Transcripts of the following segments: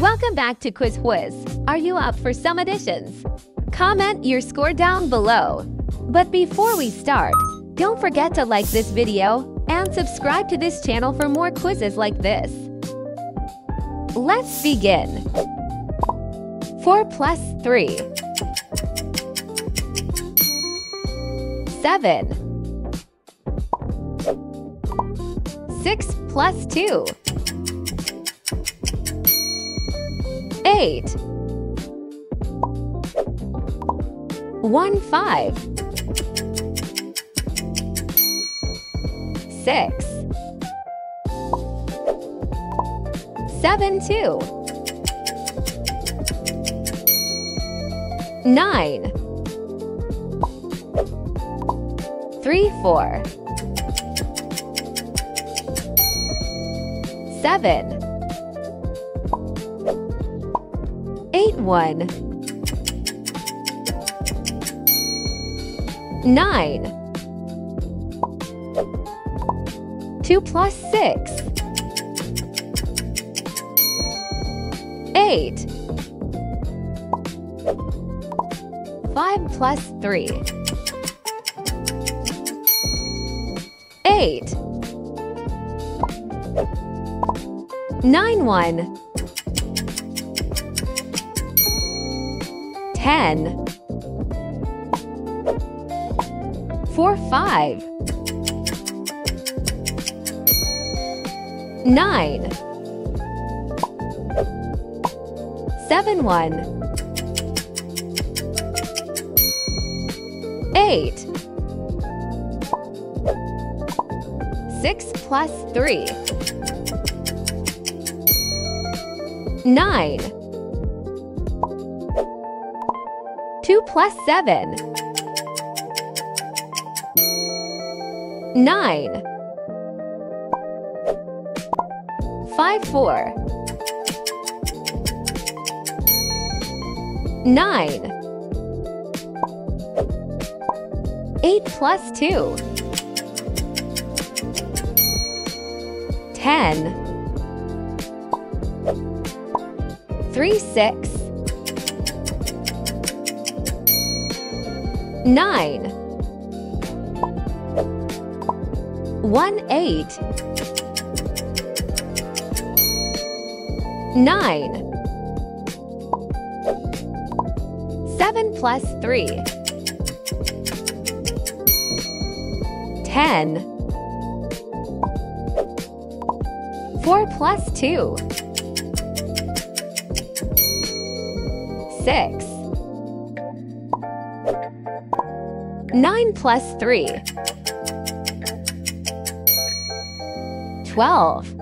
Welcome back to Quiz Whiz. Are you up for some additions? Comment your score down below. But before we start, don't forget to like this video and subscribe to this channel for more quizzes like this. Let's begin. 4 plus 3 7 6 plus 2 8 1 5 6 7 2 9 3 4 7 8 1 9 2 plus 6 8 5 plus 3 8 9 1 10 4 5 9 7 1 8 6 plus 3 9 2 plus 7 9 5 4 9 8 plus 2 10 3 6 9 1 8 9 7 plus 3 10 4 plus 2 6 9 plus 3 12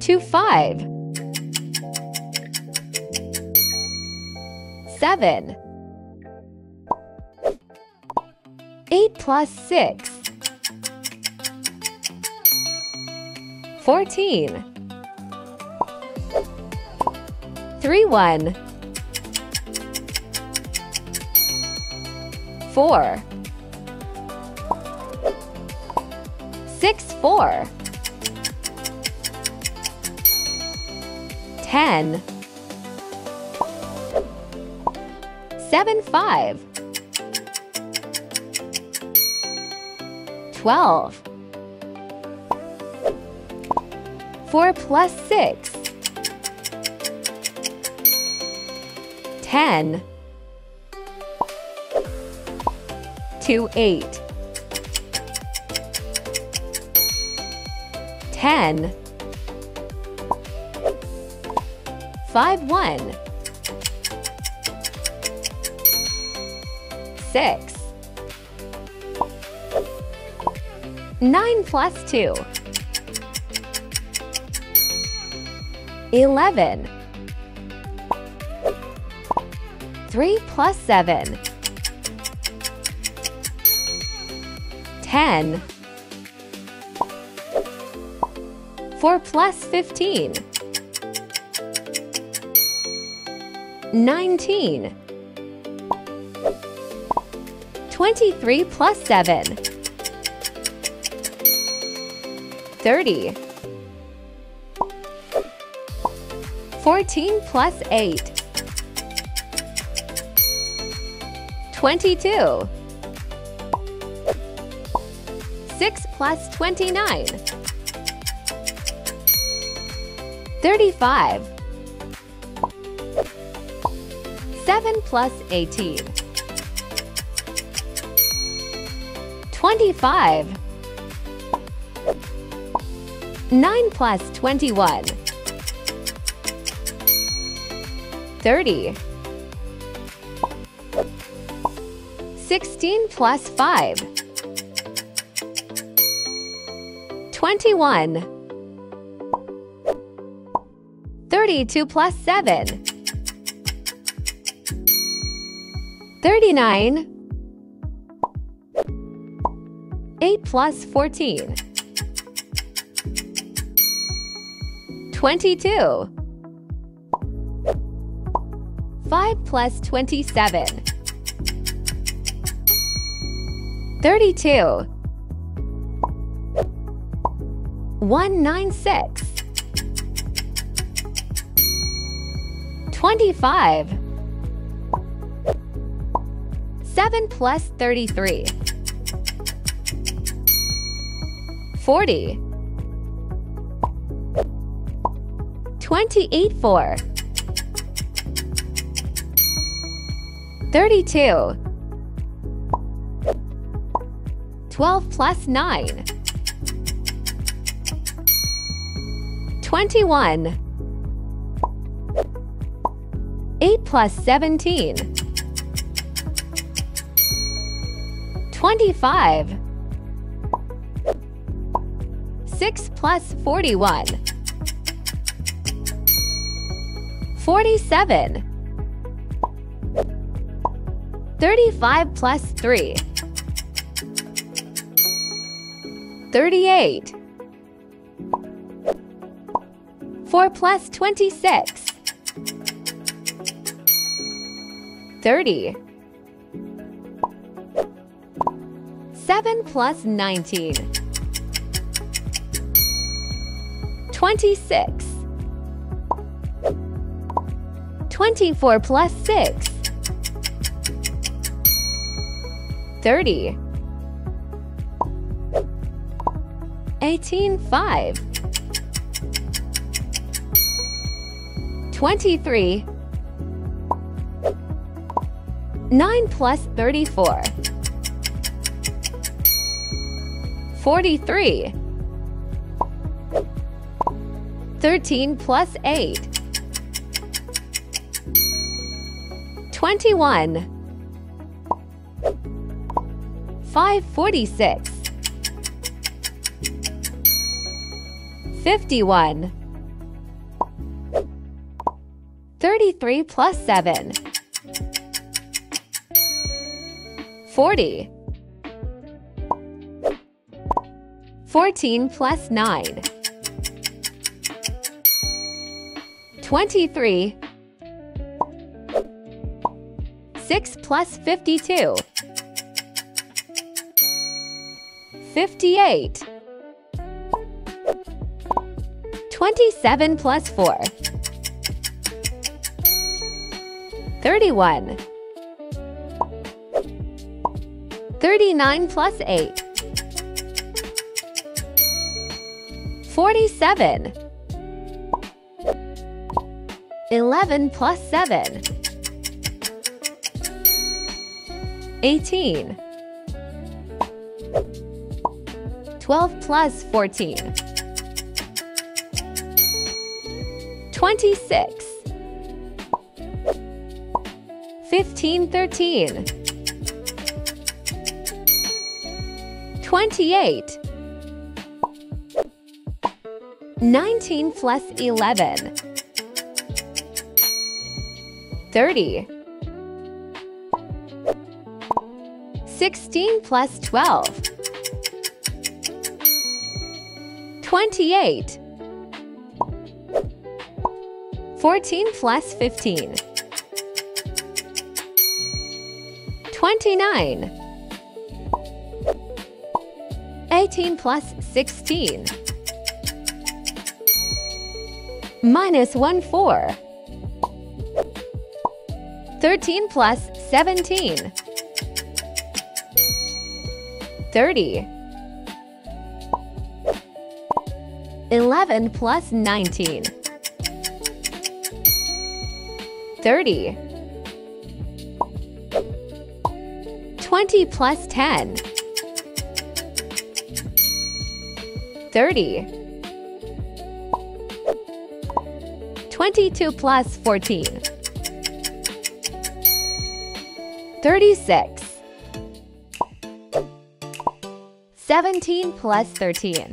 2 5 7 8 plus 6 14 3 1 4 6 4 10 7 5 12 4 plus 6 10 2 8 10 5 1 6 9 plus 2 11 3 plus 7 10 4 plus 15 19 23 plus 7 30 14 plus 8. 22. Plus 29. 35. 7 plus 18. 25. 9 plus 21. 30. 16 plus 5. 21. 32 plus 7. 39. 8 plus 14. 22. 5 plus 27. 32. 196. 25. 7 plus 33. 40. 28 4. 32. 12 plus 9. 21. 8 plus 17. 25. 6 plus 41. 47. 35 plus 3. 38. 4 plus 26. 30. 7 plus 19. 26. 24 plus 6. 30. 18 5. 23. 9 plus 34. 43. 13 plus 8. 21. 546. 51. 33 plus 7. 40. 14 plus 9. 23. 6 plus 52. 58. 27 plus 4. 31. 39 plus 8. 47. 11 plus 7. 18. 12 plus 14. 26. 15 13. 28. 19 plus 11. 30. 16 plus 12. 28. 14 plus 15. 29. 18 plus 16. minus 1 4. 13 plus 17. 30. 11 plus 19. 30. 20 plus 10. 30. 22 plus 14. 36. 17 plus 13.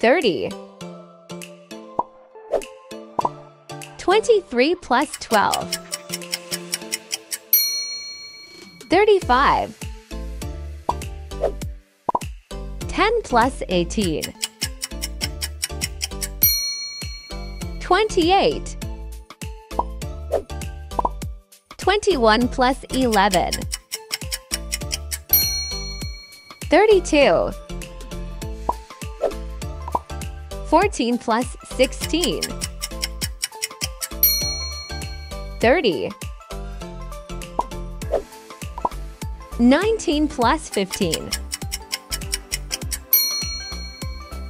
30. 23 plus 12. 35. 10 plus 18. 28. 21 plus 11. 32. 14 plus 16. 30. 19 plus 15.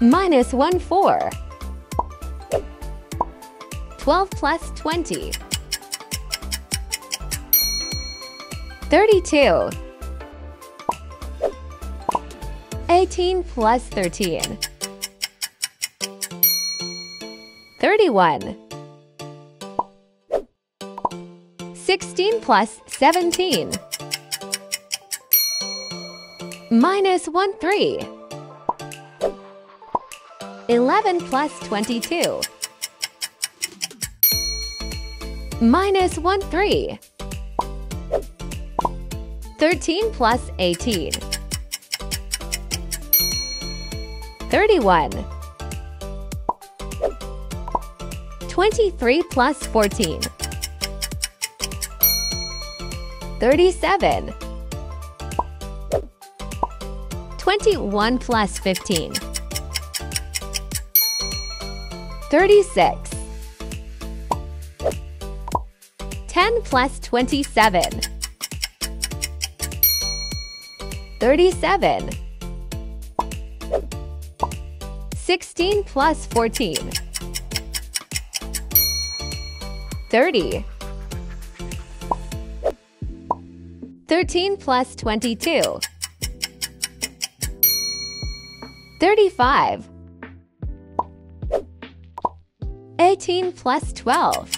Minus 1 4. 12 plus 20. 32. 18 plus 13. 31. 16 plus 17. Minus 1 3. 11 plus 22. Minus 1 3. 13 plus 18. 31. 23 plus 14. 37. 21 plus 15. 36. 10 plus 27. 37. 16 plus 14. 30. 13 plus 22. 35. 18 plus 12.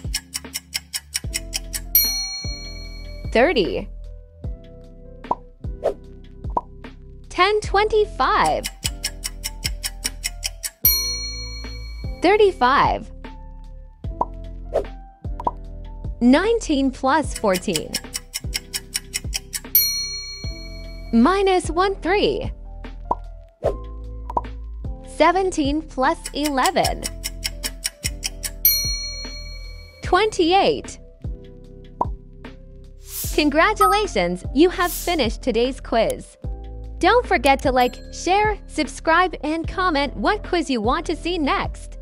30. 1025. 35. 19 plus 14. Minus 1 3. 17 plus 11. 28. Congratulations, you have finished today's quiz. Don't forget to like, share, subscribe, and comment what quiz you want to see next.